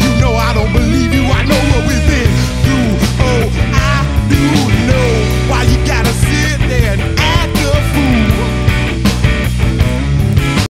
you know I don't believe